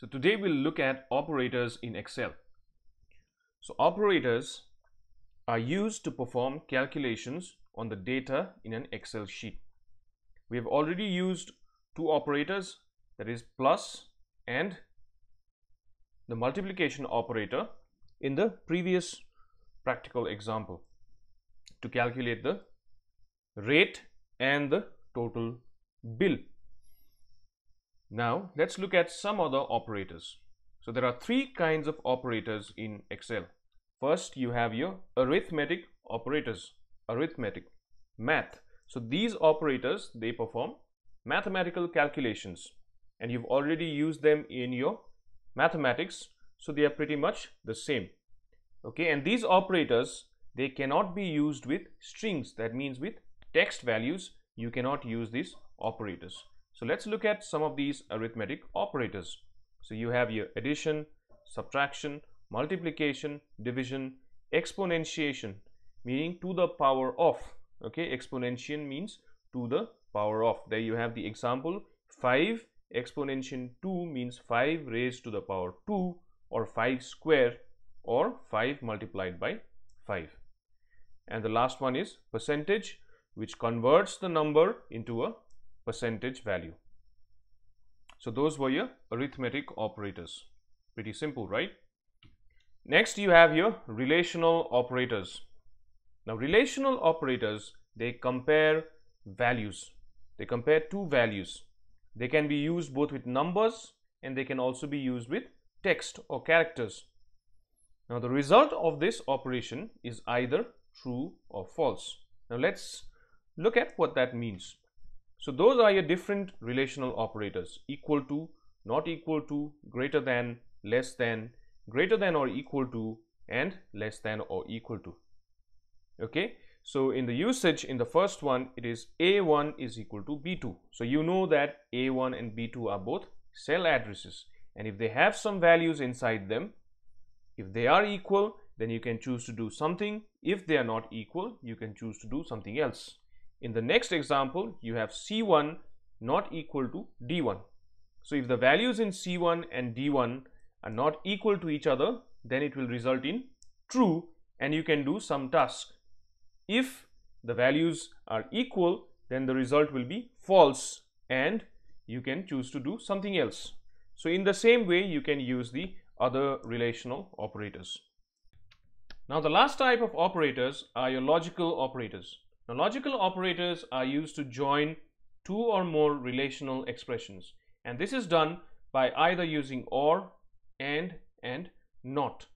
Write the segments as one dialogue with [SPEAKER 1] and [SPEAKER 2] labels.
[SPEAKER 1] So today we'll look at operators in Excel. So operators are used to perform calculations on the data in an Excel sheet. We have already used two operators that is plus and the multiplication operator in the previous practical example to calculate the rate and the total bill. Now let's look at some other operators. So there are three kinds of operators in Excel. First you have your arithmetic operators, arithmetic, math. So these operators they perform mathematical calculations and you've already used them in your mathematics so they are pretty much the same okay and these operators they cannot be used with strings that means with text values you cannot use these operators so let's look at some of these arithmetic operators. So you have your addition, subtraction, multiplication, division, exponentiation meaning to the power of. Okay, exponentiation means to the power of. There you have the example 5 exponentiation 2 means 5 raised to the power 2 or 5 square or 5 multiplied by 5. And the last one is percentage which converts the number into a percentage value. So those were your arithmetic operators. Pretty simple, right? Next, you have your relational operators. Now, relational operators, they compare values. They compare two values. They can be used both with numbers and they can also be used with text or characters. Now, the result of this operation is either true or false. Now, let's look at what that means. So those are your different relational operators equal to, not equal to, greater than, less than, greater than or equal to and less than or equal to. Okay. So in the usage in the first one it is A1 is equal to B2. So you know that A1 and B2 are both cell addresses and if they have some values inside them if they are equal then you can choose to do something if they are not equal you can choose to do something else in the next example, you have C1 not equal to D1. So if the values in C1 and D1 are not equal to each other, then it will result in true and you can do some task. If the values are equal, then the result will be false and you can choose to do something else. So in the same way, you can use the other relational operators. Now the last type of operators are your logical operators. Now, logical operators are used to join two or more relational expressions and this is done by either using or, and, and not.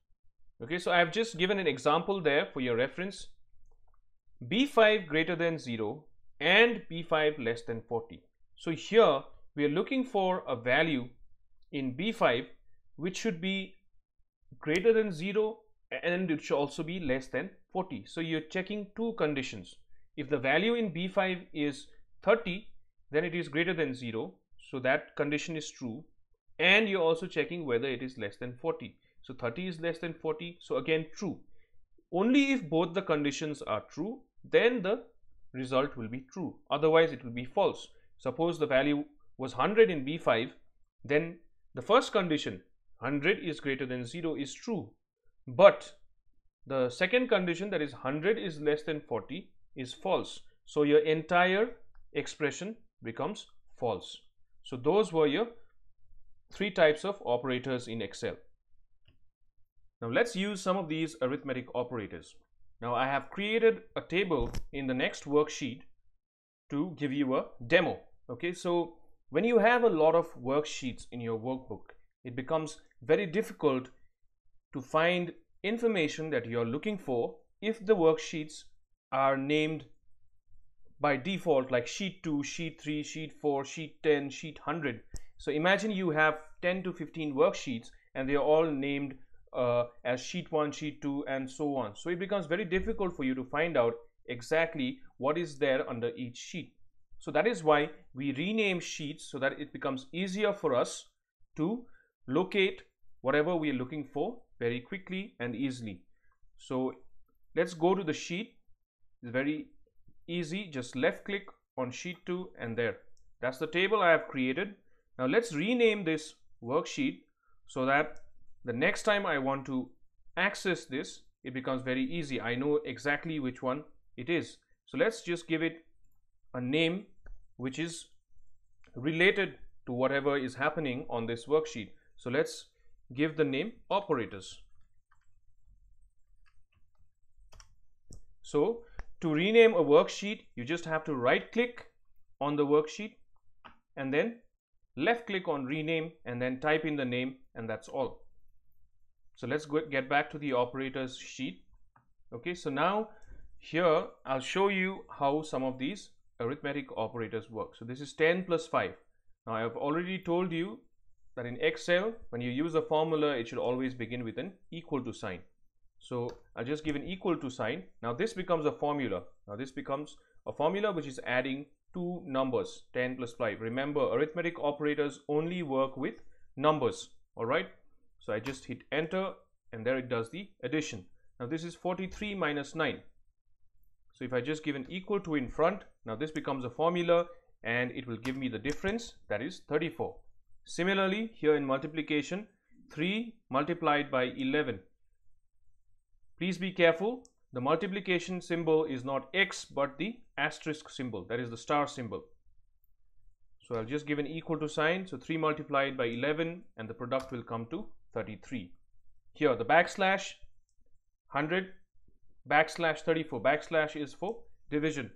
[SPEAKER 1] Okay, so I have just given an example there for your reference. B5 greater than 0 and B5 less than 40. So here we are looking for a value in B5 which should be greater than 0 and it should also be less than 40. So you're checking two conditions. If the value in B5 is 30, then it is greater than 0. So that condition is true. And you're also checking whether it is less than 40. So 30 is less than 40. So again, true. Only if both the conditions are true, then the result will be true. Otherwise, it will be false. Suppose the value was 100 in B5, then the first condition 100 is greater than 0 is true. But the second condition that is 100 is less than 40 is false. So your entire expression becomes false. So those were your three types of operators in Excel. Now let's use some of these arithmetic operators. Now I have created a table in the next worksheet to give you a demo. Okay, so when you have a lot of worksheets in your workbook, it becomes very difficult to find information that you're looking for if the worksheets are named by default like sheet 2 sheet 3 sheet 4 sheet 10 sheet 100 so imagine you have 10 to 15 worksheets and they are all named uh, as sheet 1 sheet 2 and so on. So it becomes very difficult for you to find out exactly what is there under each sheet. So that is why we rename sheets so that it becomes easier for us to locate whatever we are looking for very quickly and easily. So let's go to the sheet it's very easy. Just left click on sheet 2 and there. That's the table I have created. Now let's rename this worksheet so that the next time I want to access this it becomes very easy I know exactly which one it is so let's just give it a name which is related to whatever is happening on this worksheet so let's give the name operators so to rename a worksheet you just have to right click on the worksheet and then left click on rename and then type in the name and that's all. So let's go get back to the operators sheet. Okay so now here I'll show you how some of these arithmetic operators work. So this is 10 plus 5 now I've already told you that in Excel when you use a formula it should always begin with an equal to sign so I'll just give an equal to sign now this becomes a formula now this becomes a formula which is adding two numbers 10 plus 5 remember arithmetic operators only work with numbers all right so I just hit enter and there it does the addition. Now this is 43 minus 9. So if I just give an equal to in front, now this becomes a formula and it will give me the difference that is 34. Similarly, here in multiplication, 3 multiplied by 11. Please be careful. The multiplication symbol is not x but the asterisk symbol that is the star symbol. So I'll just give an equal to sign. So 3 multiplied by 11 and the product will come to 33. Here the backslash 100 backslash 34 backslash is for division.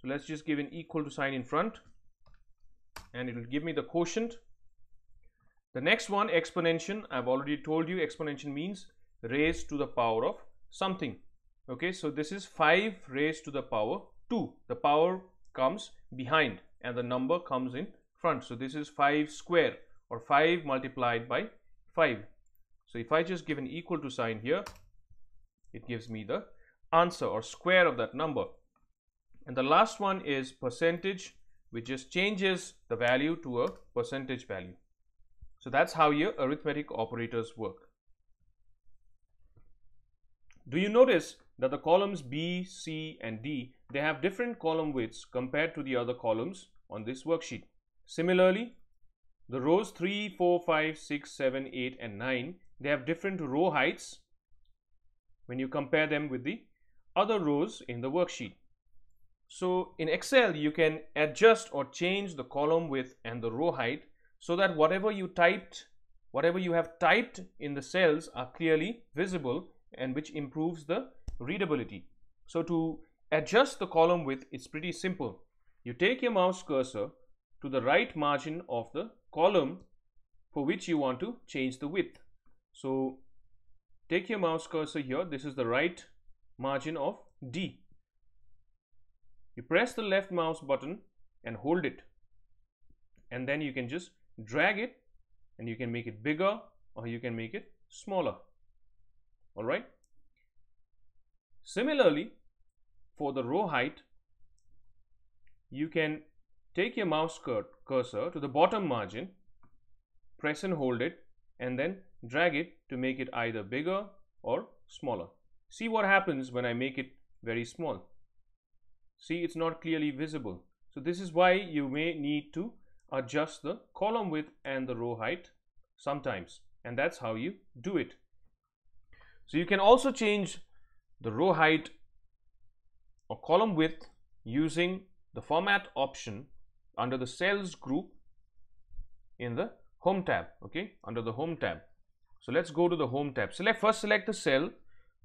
[SPEAKER 1] So let's just give an equal to sign in front and it will give me the quotient. The next one exponential I've already told you exponential means raised to the power of something. Okay, so this is 5 raised to the power 2. The power comes behind and the number comes in front. So this is 5 square or 5 multiplied by 5. So if I just give an equal to sign here, it gives me the answer or square of that number. And the last one is percentage, which just changes the value to a percentage value. So that's how your arithmetic operators work. Do you notice that the columns B, C and D, they have different column widths compared to the other columns on this worksheet. Similarly, the rows 3, 4, 5, 6, 7, 8 and 9, they have different row heights when you compare them with the other rows in the worksheet. So in Excel, you can adjust or change the column width and the row height so that whatever you typed, whatever you have typed in the cells are clearly visible and which improves the readability. So to adjust the column width, it's pretty simple. You take your mouse cursor to the right margin of the column for which you want to change the width. So take your mouse cursor here. This is the right margin of D. You press the left mouse button and hold it. And then you can just drag it and you can make it bigger or you can make it smaller. All right. Similarly, for the row height, you can take your mouse cursor to the bottom margin, press and hold it, and then drag it to make it either bigger or smaller. See what happens when I make it very small. See, it's not clearly visible. So this is why you may need to adjust the column width and the row height sometimes. And that's how you do it. So you can also change the row height or column width using the format option under the cells group in the home tab okay? Under the home tab. So let's go to the home tab. Select first select the cell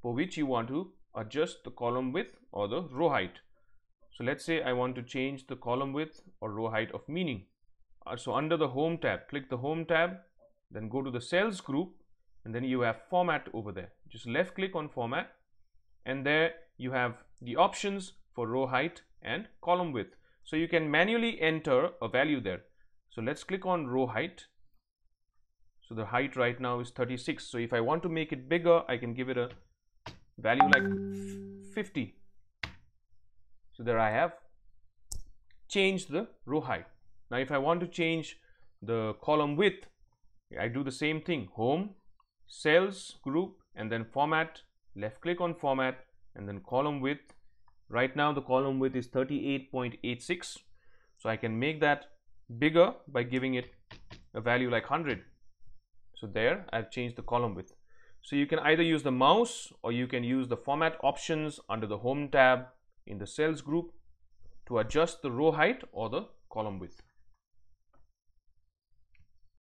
[SPEAKER 1] for which you want to adjust the column width or the row height. So let's say I want to change the column width or row height of meaning. Uh, so under the home tab click the home tab then go to the cells group and then you have format over there just left click on format and there you have the options for row height and column width so you can manually enter a value there. So let's click on row height. So the height right now is 36. So if I want to make it bigger, I can give it a value like 50. So there I have changed the row height. Now if I want to change the column width, I do the same thing. Home, cells group and then format, left click on format and then column width Right now the column width is 38.86. So I can make that bigger by giving it a value like 100. so there I've changed the column width so you can either use the mouse or you can use the format options under the home tab in the cells group to adjust the row height or the column width